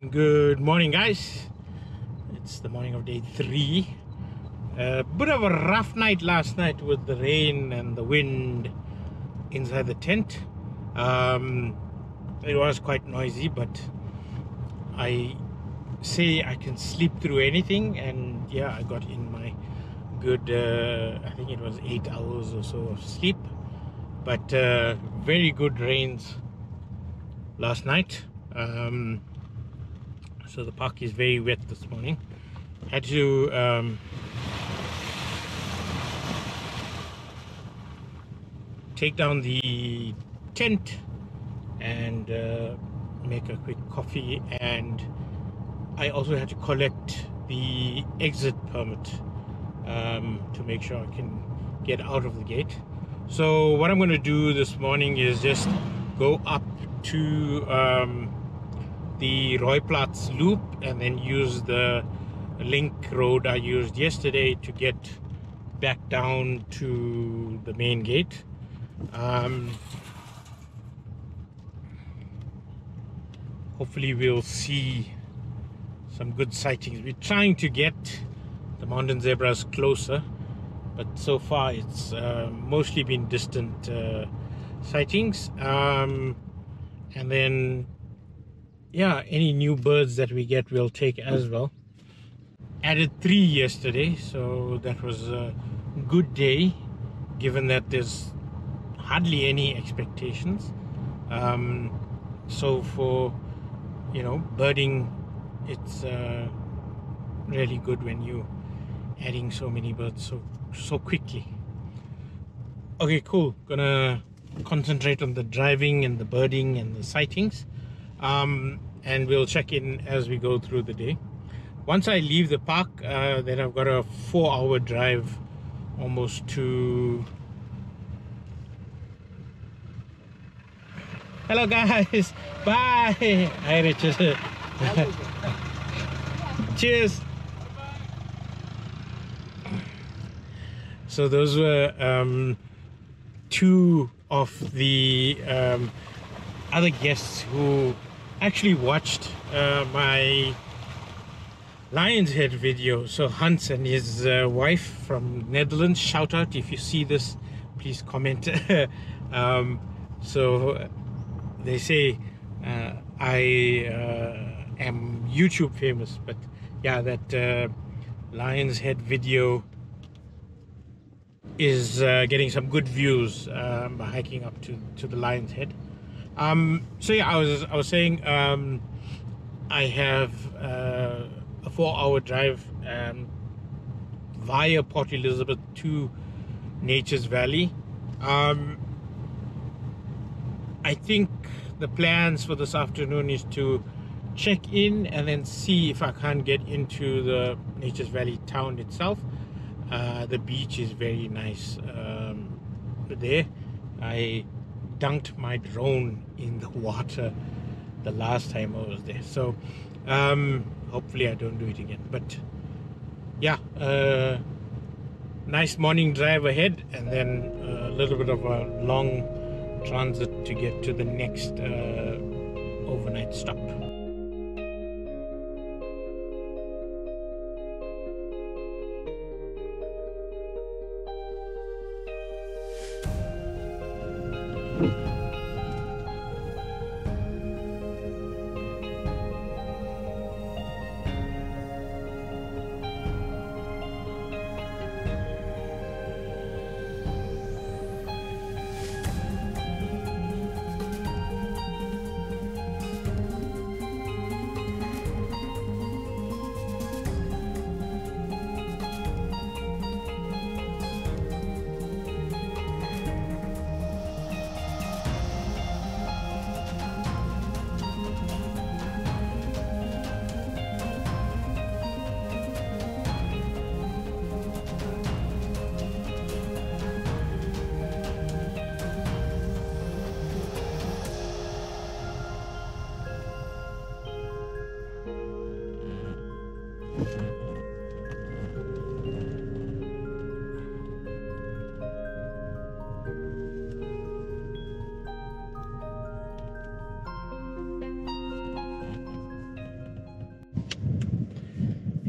Good morning, guys. It's the morning of day three. A bit of a rough night last night with the rain and the wind inside the tent. Um, it was quite noisy, but I say I can sleep through anything, and yeah, I got in my good, uh, I think it was eight hours or so of sleep. But uh, very good rains last night. Um, so the park is very wet this morning. Had to um, take down the tent and uh, make a quick coffee and I also had to collect the exit permit um, to make sure I can get out of the gate. So what I'm going to do this morning is just go up to um, the Rooiplaats loop and then use the link road I used yesterday to get back down to the main gate. Um, hopefully we'll see some good sightings. We're trying to get the mountain zebras closer, but so far it's uh, mostly been distant uh, sightings. Um, and then yeah any new birds that we get we'll take as well. Added three yesterday so that was a good day given that there's hardly any expectations. Um, so for you know birding it's uh, really good when you adding so many birds so so quickly. Okay cool. Gonna concentrate on the driving and the birding and the sightings um, and we'll check in as we go through the day. Once I leave the park, uh, then I've got a four hour drive almost to. Hello, guys. Bye. Hi, Richard. Cheers. So, those were um, two of the um, other guests who actually watched uh, my Lion's Head video. So Hans and his uh, wife from Netherlands, shout out if you see this, please comment. um, so they say uh, I uh, am YouTube famous, but yeah, that uh, Lion's Head video is uh, getting some good views um, hiking up to, to the Lion's Head. Um, so yeah, I was I was saying um, I have uh, a four-hour drive um, via Port Elizabeth to Nature's Valley. Um, I think the plans for this afternoon is to check in and then see if I can't get into the Nature's Valley town itself. Uh, the beach is very nice um, there. I dunked my drone in the water the last time I was there. So um, hopefully I don't do it again. But yeah, uh, nice morning drive ahead and then a little bit of a long transit to get to the next uh, overnight stop.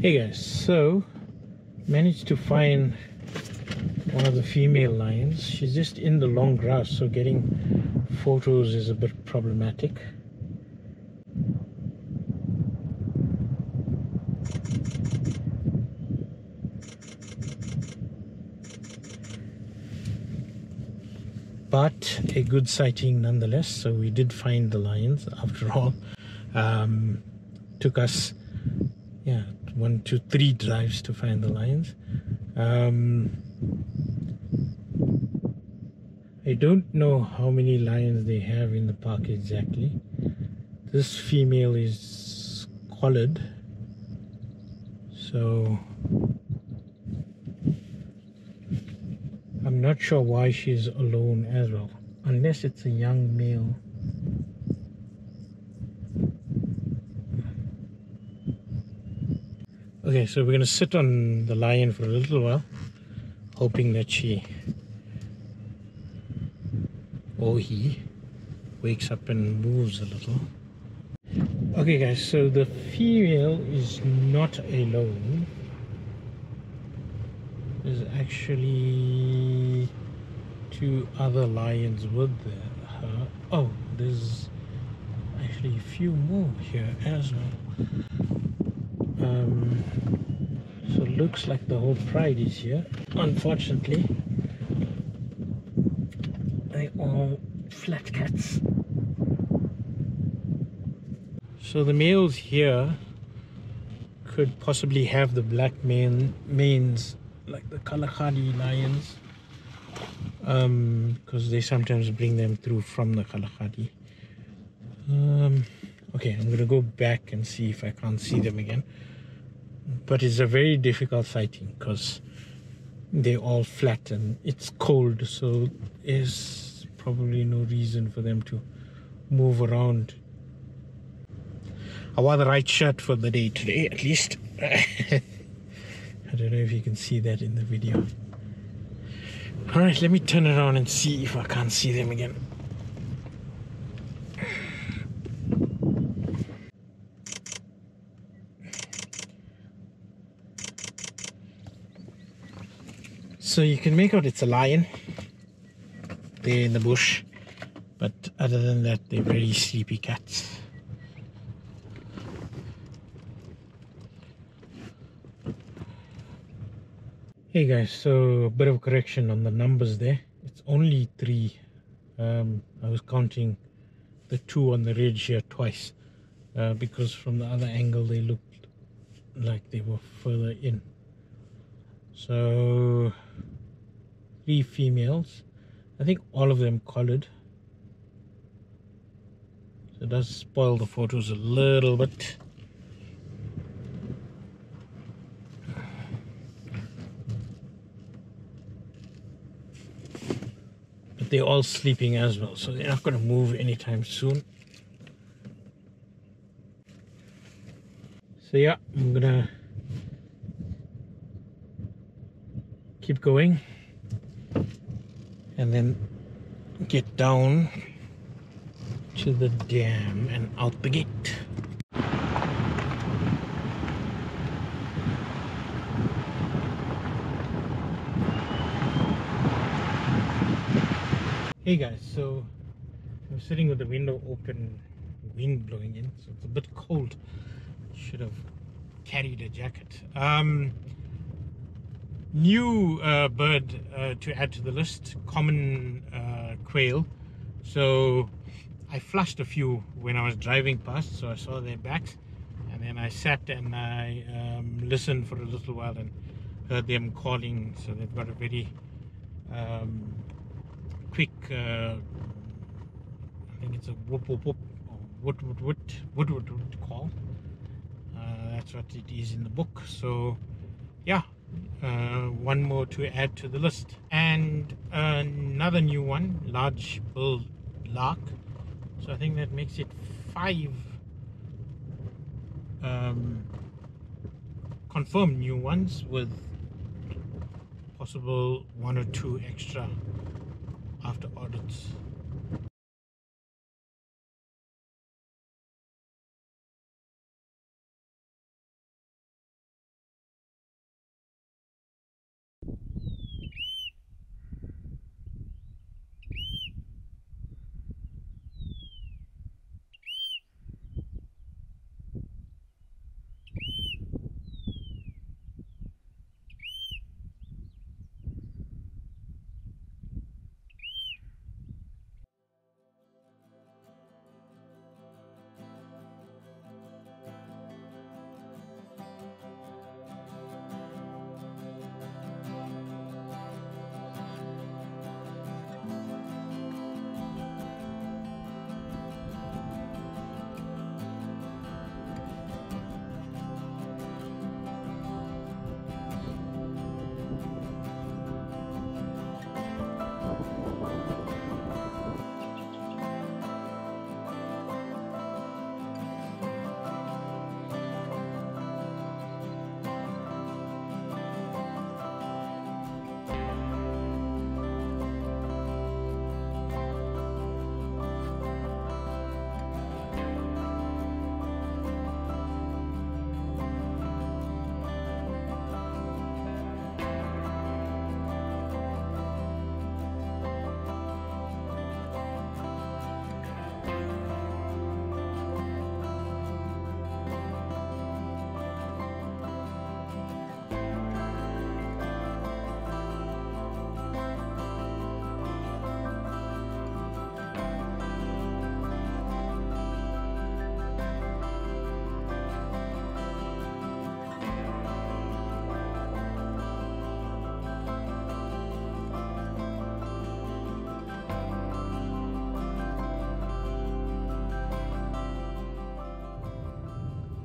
Hey guys, so managed to find one of the female lions. She's just in the long grass, so getting photos is a bit problematic. But a good sighting nonetheless. So we did find the lions after all. Um, took us, yeah, one, two, three drives to find the lions. Um, I don't know how many lions they have in the park exactly. This female is collared. So I'm not sure why she's alone as well. Unless it's a young male. Okay, so we're gonna sit on the lion for a little while, hoping that she or he wakes up and moves a little. Okay guys, so the female is not alone. There's actually two other lions with her. Oh, there's actually a few more here as well. Um, so it looks like the whole pride is here. Unfortunately, they are flat cats. So the males here could possibly have the black mane, manes like the Kalahari lions because um, they sometimes bring them through from the Kalahari. Um, okay, I'm gonna go back and see if I can't see them again but it's a very difficult sighting because they're all flat and it's cold so there's probably no reason for them to move around. I wore the right shirt for the day today at least. I don't know if you can see that in the video. Alright let me turn around and see if I can't see them again So you can make out it's a lion. They're in the bush. But other than that, they're very sleepy cats. Hey guys, so a bit of correction on the numbers there. It's only three. Um, I was counting the two on the ridge here twice. Uh, because from the other angle they looked like they were further in. So three females. I think all of them collared. So it does spoil the photos a little bit. But they're all sleeping as well, so they're not going to move anytime soon. So yeah, I'm gonna keep going and then get down to the dam and out the gate. Hey guys, so I'm sitting with the window open, wind blowing in, so it's a bit cold. Should have carried a jacket. Um, new uh, bird uh, to add to the list common uh, quail. So I flushed a few when I was driving past so I saw their backs and then I sat and I um, listened for a little while and heard them calling. So they've got a very um, quick uh, I think it's a whoop whoop whoop woot woot woot woot woot call. Uh, that's what it is in the book. So yeah uh, one more to add to the list. And another new one large bull lark. So I think that makes it five um, confirmed new ones with possible one or two extra after audits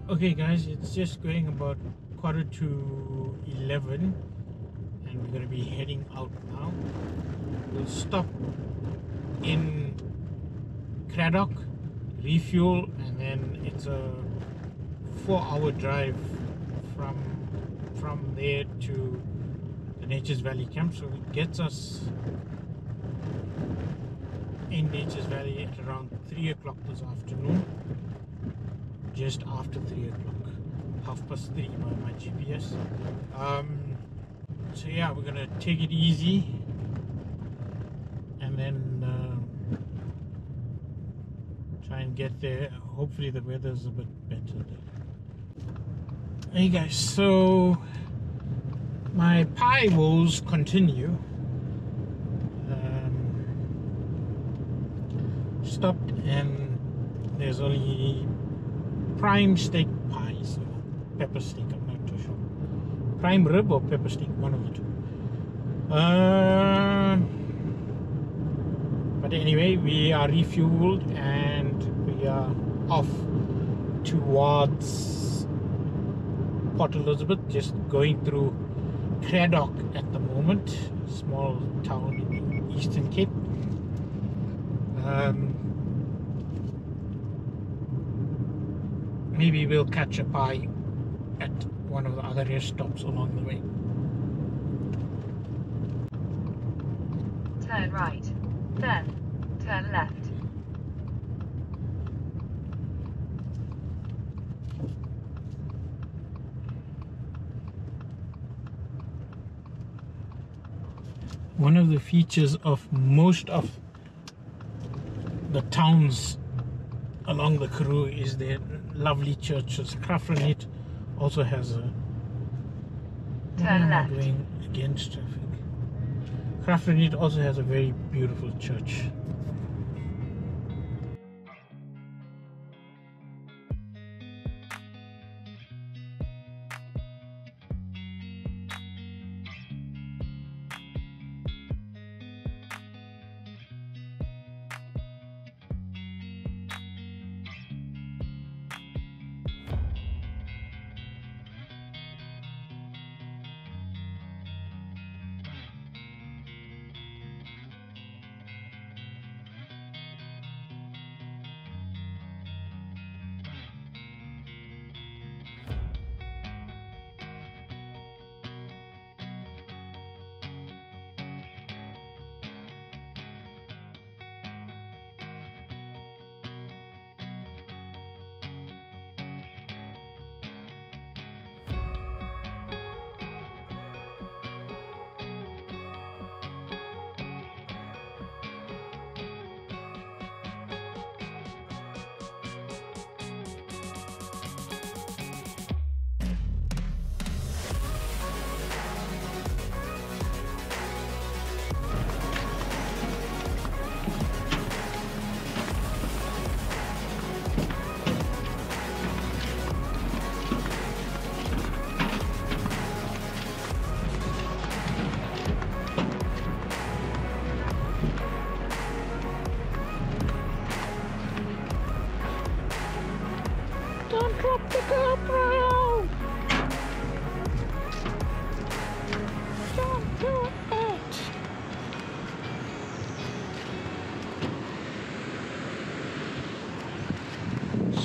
Okay, guys, it's just going about quarter to 11, and we're going to be heading out now. We'll stop in Cradock, refuel, and then it's a four hour drive from from there to the Nature's Valley camp. So it gets us in Nature's Valley at around 3 o'clock this afternoon. Just after 3 o'clock. Half past 3 by my GPS. Um, so yeah, we're gonna take it easy and then uh, try and get there. Hopefully the weather's a bit better there. Hey guys, so my pie woes continue. Um, stopped and there's only prime steak pies or pepper steak, I'm not too sure. Prime rib or pepper steak, one of the two. Uh, but anyway, we are refueled and we are off towards Port Elizabeth, just going through Cradock at the moment, small town in Eastern Cape. Um, maybe we'll catch a pie at one of the other rest stops along the way. Turn right. Then, turn left. one of the features of most of the towns along the Karoo is the lovely churches. Graaff-Reinet also has a. Turn left. going against traffic? Graaff-Reinet also has a very beautiful church.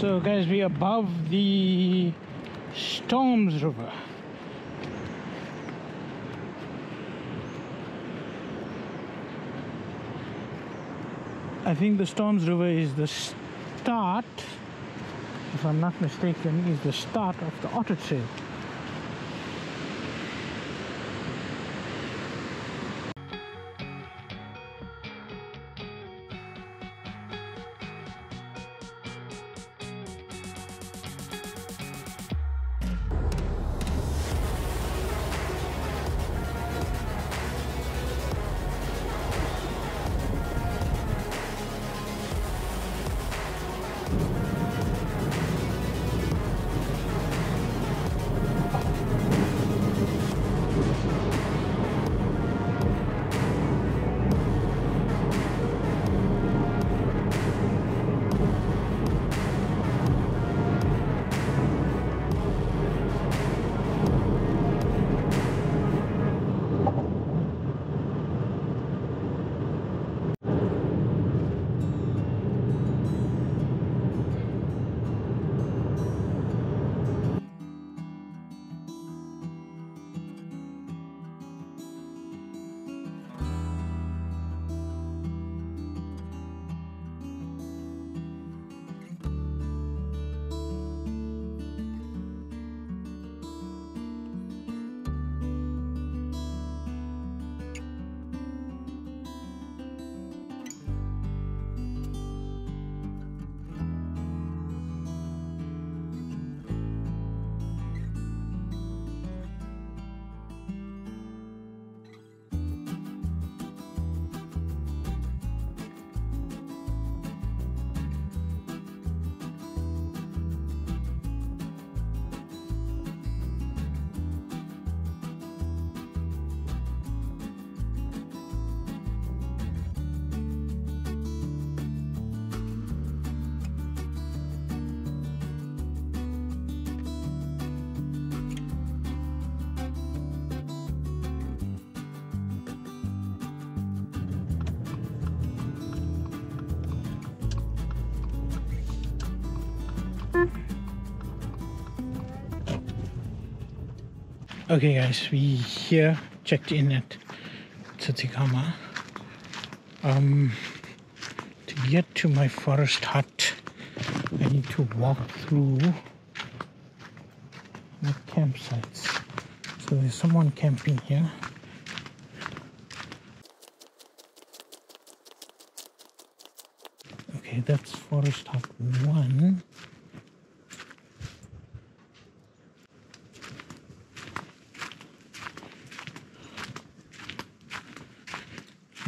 So guys, we're above the Storms River. I think the Storms River is the start if I'm not mistaken, is the start of the Otter Trail. Okay, guys, we here checked in at Tsitsikamma. Um, to get to my forest hut, I need to walk through the campsites. So there's someone camping here. Okay, that's forest hut one.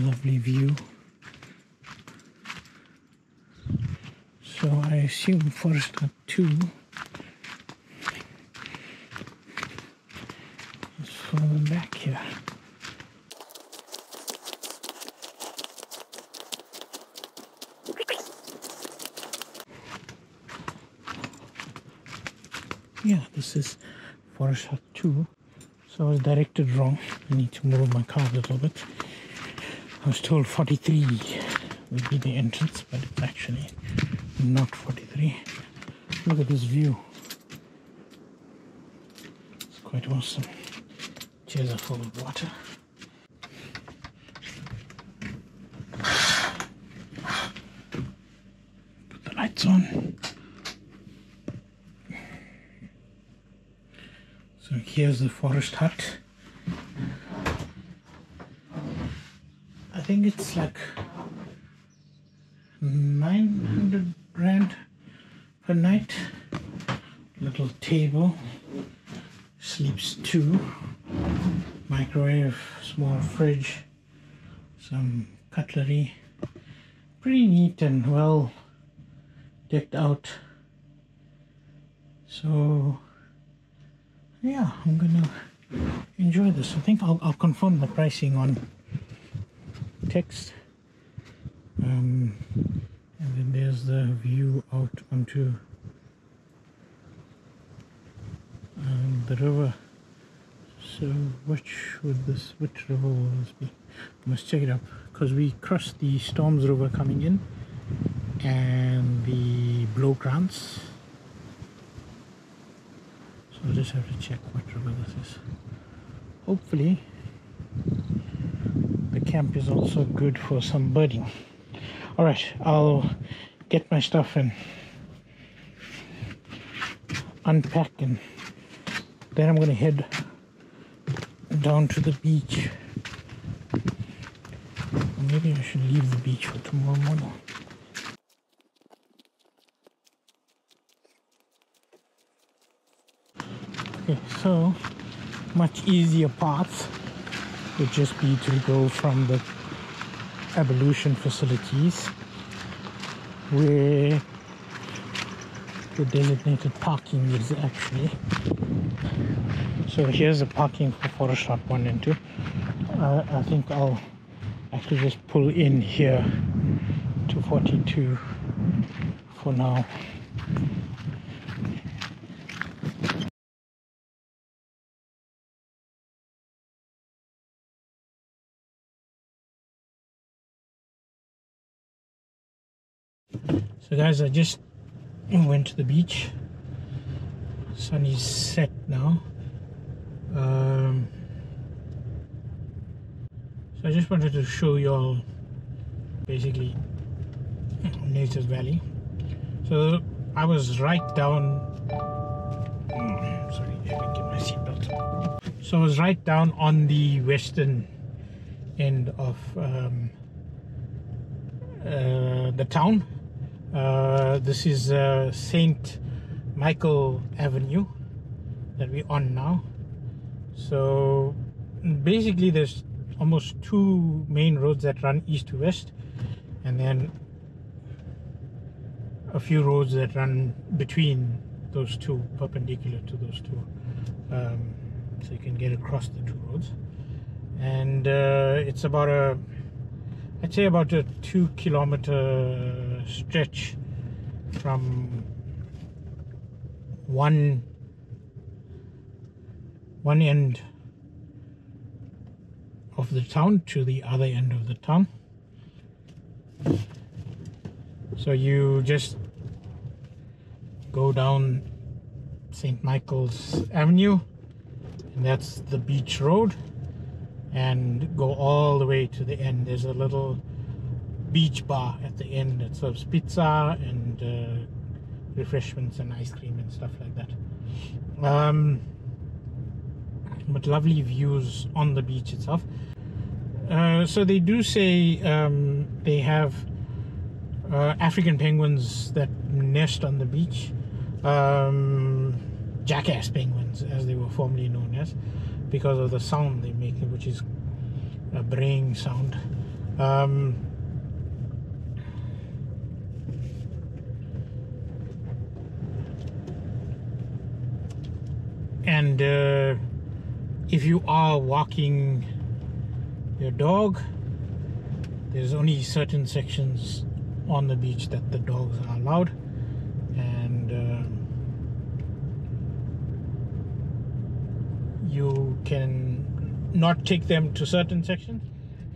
Lovely view. So I assume forest hut two is further back here. Yeah, this is forest hut two. So I was directed wrong. I need to move my car a little bit. I was told 43 would be the entrance, but it's actually not 43. Look at this view. It's quite awesome. Chairs are full of water. Put the lights on. So here's the forest hut. Think it's like 900 rand per night. Little table, sleeps two, microwave, small fridge, some cutlery. Pretty neat and well decked out. So, yeah, I'm gonna enjoy this. I think I'll, I'll confirm the pricing on text. Um, and then there's the view out onto um, the river. So which would this which river will this be? I must check it up because we crossed the Storms River coming in and the Bloukrans so I just have to check what river this is. Hopefully camp is also good for some birding all right i'll get my stuff and unpack and then i'm gonna head down to the beach. Maybe i should leave the beach for tomorrow morning. Okay so much easier path would just be to go from the ablution facilities where the designated parking is actually. So here's the parking for Hut 1 and 2. Uh, I think I'll actually just pull in here to 42 for now. So guys, I just went to the beach. Sun is set now. Um, so I just wanted to show you all basically Nature's Valley. So I was right down. sorry, I didn't get my seatbelt. So I was right down on the western end of um, uh, the town uh, this is uh, St. Michael Avenue that we're on now. So basically there's almost two main roads that run east to west and then a few roads that run between those two perpendicular to those two um, so you can get across the two roads and uh, it's about a I'd say about a two kilometer stretch from one one end of the town to the other end of the town so you just go down St. Michael's Avenue and that's the beach road and go all the way to the end. There's a little beach bar at the end that serves pizza and uh, refreshments and ice cream and stuff like that. Um, but lovely views on the beach itself. Uh, so they do say um, they have uh, African penguins that nest on the beach. Um, jackass penguins as they were formerly known as because of the sound they make which is a braying sound. Um, and uh, if you are walking your dog there's only certain sections on the beach that the dogs are allowed and um, you can not take them to certain sections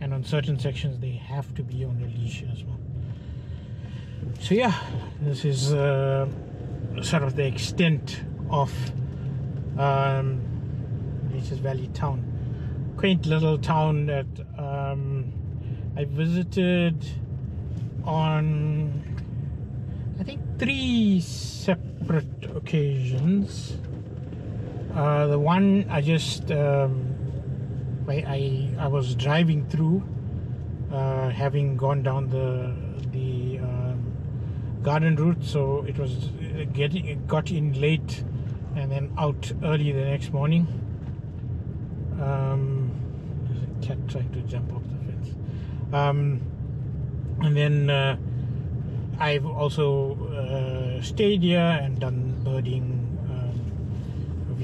and on certain sections they have to be on a leash as well. So yeah this is uh, sort of the extent of um, Nature's Valley town. Quaint little town that um, I visited on I think three separate occasions uh, the one I just um, I, I, I was driving through uh, having gone down the the um, garden route so it was getting it got in late and then out early the next morning. Um, there's a cat trying to jump off the fence. Um, and then uh, I've also uh, stayed here and done birding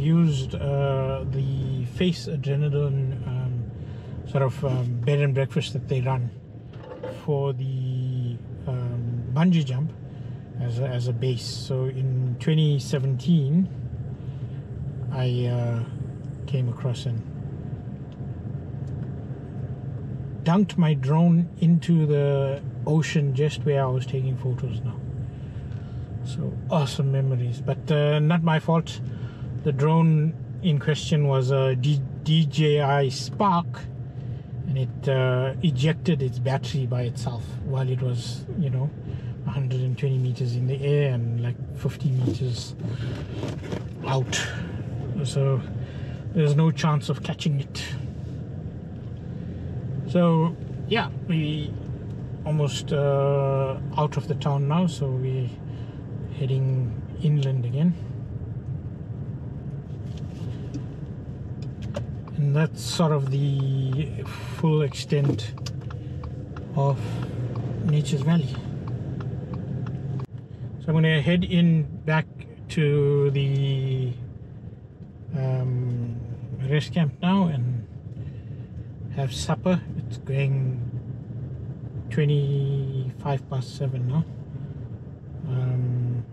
used uh, the face adrenaline um, sort of um, bed and breakfast that they run for the um, bungee jump as a, as a base. So in 2017, I uh, came across and dunked my drone into the ocean just where I was taking photos now. So awesome memories, but uh, not my fault the drone in question was a D- DJI Spark and it uh, ejected its battery by itself while it was, you know, 120 meters in the air and like 50 meters out. So there's no chance of catching it. So, yeah, we almost uh, out of the town now, so we're heading inland again. And that's sort of the full extent of Nature's Valley. So I'm going to head in back to the um, rest camp now and have supper. It's going 25 past 7 now. Um,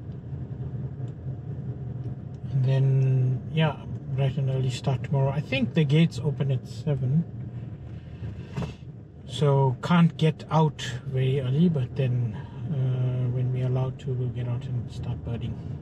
and then, yeah, bright and early start tomorrow. I think the gates open at 7. So can't get out very early, but then uh, when we're allowed to, we'll get out and start birding.